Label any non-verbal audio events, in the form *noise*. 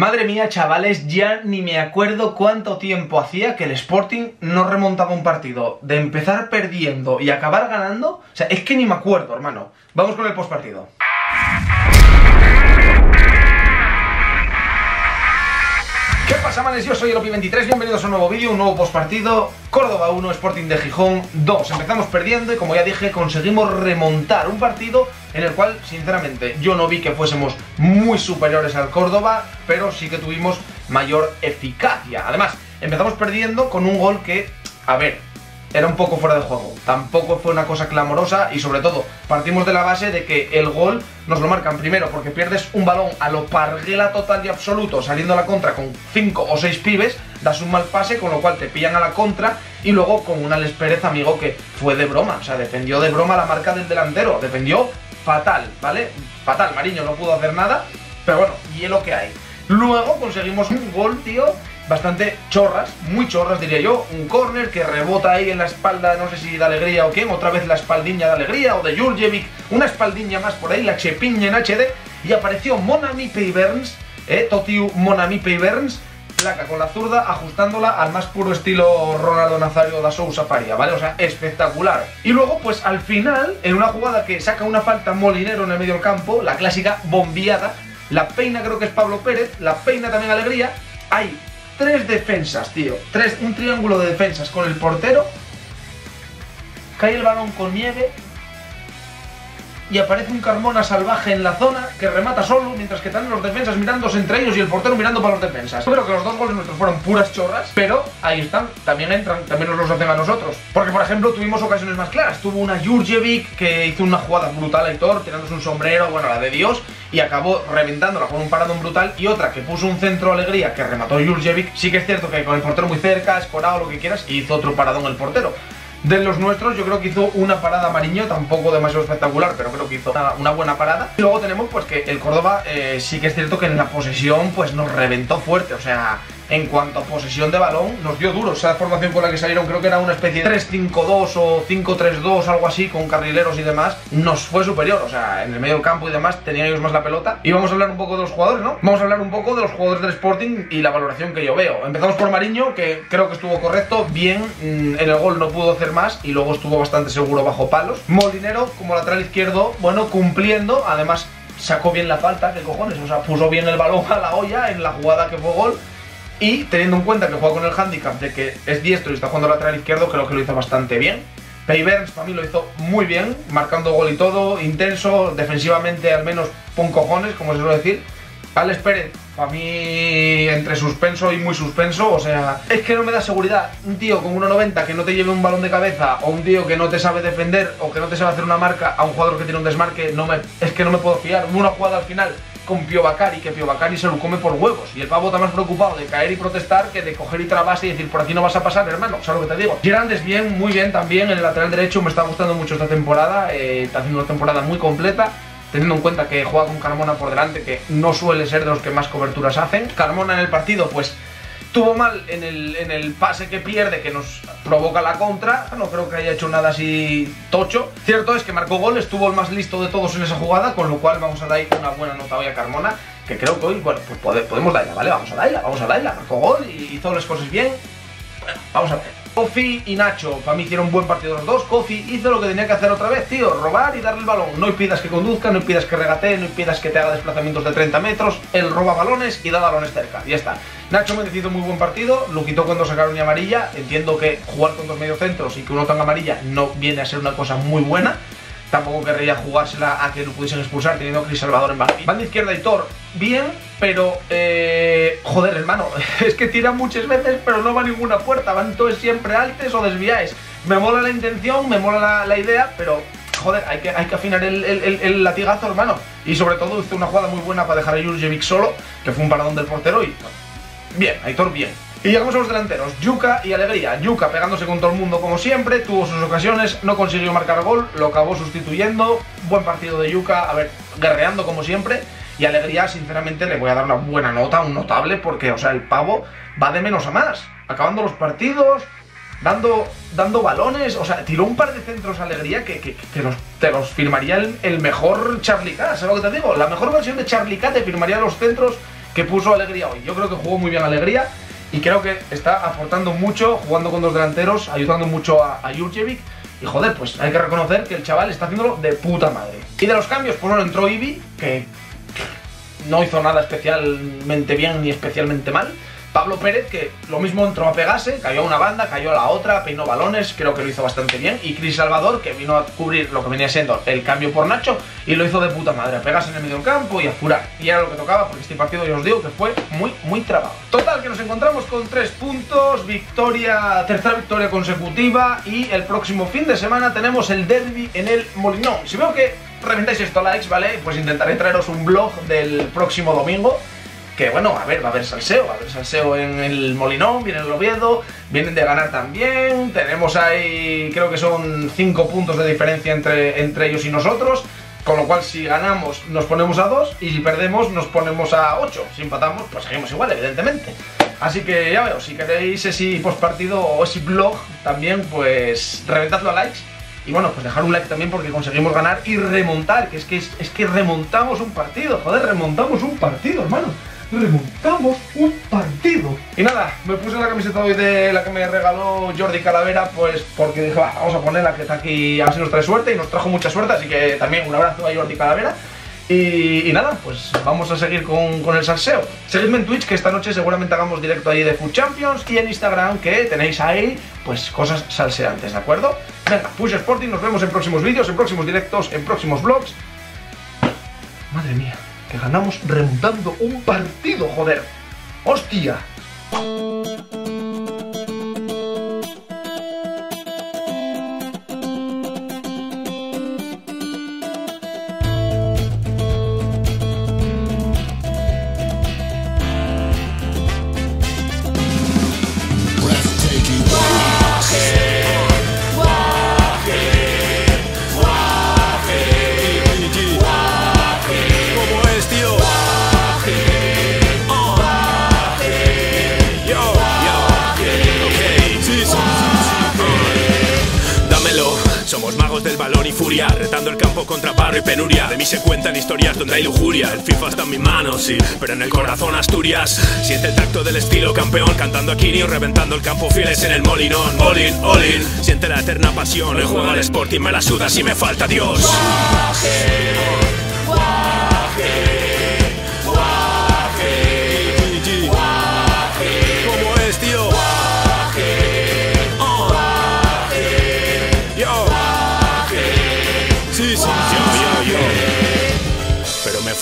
Madre mía, chavales, ya ni me acuerdo cuánto tiempo hacía que el Sporting no remontaba un partido. De empezar perdiendo y acabar ganando, o sea, es que ni me acuerdo, hermano. Vamos con el postpartido. ¿Qué pasa, manes? Yo soy el Opi23, bienvenidos a un nuevo vídeo, un nuevo postpartido. Córdoba 1, Sporting de Gijón 2. Empezamos perdiendo y como ya dije, conseguimos remontar un partido en el cual, sinceramente, yo no vi que fuésemos muy superiores al Córdoba, pero sí que tuvimos mayor eficacia. Además, empezamos perdiendo con un gol que, a ver, era un poco fuera de juego. Tampoco fue una cosa clamorosa y sobre todo partimos de la base de que el gol nos lo marcan primero porque pierdes un balón a lo parguela total y absoluto saliendo a la contra con 5 o 6 pibes, das un mal pase con lo cual te pillan a la contra y luego con un Alex Pérez amigo que fue de broma, o sea, defendió de broma la marca del delantero, defendió fatal, ¿vale? Fatal, Mariño no pudo hacer nada, pero bueno, y es lo que hay. Luego conseguimos un gol, tío, bastante chorras, muy chorras diría yo, un córner que rebota ahí en la espalda, no sé si de Alegría o quién, otra vez la espaldiña de Alegría o de Jurjevic, una espaldiña más por ahí, la chepiña en HD, y apareció Monami Payberns, eh, Totiu Monami Payberns, placa con la zurda, ajustándola al más puro estilo Ronaldo Nazario da Sousa Faria, ¿vale? O sea, espectacular. Y luego, pues al final, en una jugada que saca una falta molinero en el medio del campo, la clásica bombiada, la peina creo que es Pablo Pérez, la peina también Alegría, hay tres defensas, tío. Tres, un triángulo de defensas con el portero. Cae el balón con nieve. Y aparece un Carmona salvaje en la zona que remata solo, mientras que están los defensas mirándose entre ellos y el portero mirando para los defensas. Yo creo que los dos goles nuestros fueron puras chorras, pero ahí están, también entran, también nos los hacen a nosotros. Porque, por ejemplo, tuvimos ocasiones más claras. Tuvo una Jurjevic que hizo una jugada brutal a Hitor, tirándose un sombrero, bueno, la de Dios, y acabó reventándola con un paradón brutal. Y otra que puso un centro alegría que remató Jurjevic. Sí que es cierto que con el portero muy cerca, escorado, lo que quieras, y hizo otro paradón el portero. De los nuestros, yo creo que hizo una parada Mariño, tampoco demasiado espectacular, pero creo que hizo una, buena parada. Y luego tenemos pues que el Córdoba eh, sí que es cierto que en la posesión pues nos reventó fuerte, o sea, en cuanto a posesión de balón, nos dio duro. Esa formación con la que salieron, creo que era una especie de 3-5-2 o 5-3-2, algo así, con carrileros y demás, nos fue superior. O sea, en el medio del campo y demás, tenían ellos más la pelota. Y vamos a hablar un poco de los jugadores, ¿no? Vamos a hablar un poco de los jugadores del Sporting y la valoración que yo veo. Empezamos por Mariño, que creo que estuvo correcto, bien, mm, en el gol no pudo hacer más y luego estuvo bastante seguro bajo palos. Molinero, como lateral izquierdo, bueno, cumpliendo, además sacó bien la falta, que cojones, o sea, puso bien el balón a la olla en la jugada que fue gol y teniendo en cuenta que juega con el handicap de que es diestro y está jugando lateral izquierdo, creo que lo hizo bastante bien. Payverns para mí lo hizo muy bien, marcando gol y todo, intenso, defensivamente al menos pon cojones, como se suele decir. Alex Pérez, para mí entre suspenso y muy suspenso, o sea, es que no me da seguridad. Un tío con 1.90 que no te lleve un balón de cabeza, o un tío que no te sabe defender, o que no te sabe hacer una marca a un jugador que tiene un desmarque, no es que no me puedo fiar. Una jugada al final con Pio que Pio Bacari se lo come por huevos. Y el pavo está más preocupado de caer y protestar que de coger y trabarse y decir, por aquí no vas a pasar, hermano. ¿Sabes lo que te digo? Girandes bien, muy bien también. En el lateral derecho me está gustando mucho esta temporada. Eh, está haciendo una temporada muy completa teniendo en cuenta que juega con Carmona por delante, que no suele ser de los que más coberturas hacen. Carmona en el partido, pues Tuvo mal en el, en el pase que pierde, que nos provoca la contra. No creo que haya hecho nada así tocho. Cierto es que marcó gol, estuvo el más listo de todos en esa jugada, con lo cual vamos a dar una buena nota hoy a Carmona. Que creo que hoy, bueno, pues podemos darla, ¿vale? Vamos a darla, vamos a darla. Marcó gol y hizo las cosas bien. Vamos a ver. Kofi y Nacho, para mí hicieron un buen partido los dos. Kofi hizo lo que tenía que hacer otra vez, tío, robar y darle el balón. No pidas que conduzca, no pidas que regatee, no pidas que te haga desplazamientos de 30 metros. Él roba balones y da balones cerca. Ya está. Nacho me hizo muy buen partido, lo quitó cuando sacaron y amarilla. Entiendo que jugar con dos mediocentros y que uno tenga amarilla no viene a ser una cosa muy buena. Tampoco querría jugársela a que lo pudiesen expulsar teniendo a Cris Salvador en banquillo. Banda izquierda y Thor, bien, pero... Eh, joder, hermano, *laughs* es que tira muchas veces pero no va a ninguna puerta. Van todos siempre altos o desviáis. Me mola la intención, me mola la, idea, pero... Joder, hay que, hay que afinar el, latigazo, hermano. Y sobre todo hizo una jugada muy buena para dejar a Jurjevic solo, que fue un paradón del portero y... Bien, Aitor bien. Y llegamos a los delanteros, Yuka y Alegría. Yuka pegándose con todo el mundo como siempre, tuvo sus ocasiones, no consiguió marcar gol, lo acabó sustituyendo. Buen partido de Yuka, a ver, guerreando como siempre. Y Alegría, sinceramente, le voy a dar una buena nota, un notable, porque, o sea, el pavo va de menos a más. Acabando los partidos, dando, dando balones, o sea, tiró un par de centros Alegría que, que, te los firmaría el, mejor Charlie K, ¿sabes lo que te digo? La mejor versión de Charlie K te firmaría los centros que puso Alegría hoy. Yo creo que jugó muy bien Alegría y creo que está aportando mucho, jugando con dos delanteros, ayudando mucho a, a Jurjevic. Y joder, pues hay que reconocer que el chaval está haciéndolo de puta madre. Y de los cambios, pues bueno, entró Ibi, que no hizo nada especialmente bien ni especialmente mal. Pablo Pérez, que lo mismo entró a pegarse, cayó a una banda, cayó a la otra, peinó balones, creo que lo hizo bastante bien. Y Cris Salvador, que vino a cubrir lo que venía siendo el cambio por Nacho, y lo hizo de puta madre, a pegarse en el medio del campo y a furar. Y era lo que tocaba, porque este partido ya os digo que fue muy, muy trabado. Total, que nos encontramos con tres puntos, victoria, tercera victoria consecutiva, y el próximo fin de semana tenemos el derby en el Molinón. Si veo que reventáis esto likes, ¿vale? Pues intentaré traeros un blog del próximo domingo que bueno, a ver, va a haber salseo, va a haber salseo en el Molinón, viene el Oviedo, vienen de ganar también, tenemos ahí, creo que son 5 puntos de diferencia entre, entre ellos y nosotros, con lo cual si ganamos nos ponemos a 2 y si perdemos nos ponemos a 8, si empatamos pues seguimos igual, evidentemente. Así que ya veo, si queréis ese postpartido o ese blog también, pues reventadlo a likes. Y bueno, pues dejar un like también porque conseguimos ganar y remontar, que es que, es, es que remontamos un partido, joder, remontamos un partido, hermano remontamos un partido. Y nada, me puse la camiseta hoy de la que me regaló Jordi Calavera, pues porque dije, vamos a ponerla que está aquí, a ver si nos trae suerte y nos trajo mucha suerte, así que también un abrazo a Jordi Calavera. Y, nada, pues vamos a seguir con, con, el salseo. Seguidme en Twitch, que esta noche seguramente hagamos directo ahí de Food Champions. Y en Instagram, que tenéis ahí, pues cosas salseantes, ¿de acuerdo? Venga, Push Sporting, nos vemos en próximos vídeos, en próximos directos, en próximos vlogs. Madre mía que ganamos remontando un partido, joder. ¡Hostia! Retando el campo contra barro y penuria. De mí se cuentan historias donde hay lujuria. El FIFA está en mi mano, sí, pero en el corazón Asturias. Siente el tacto del estilo campeón, cantando a Kirio, reventando el campo fieles en el molinón. All in, all in, siente la eterna pasión. El juego al sport y me la suda si me falta Dios.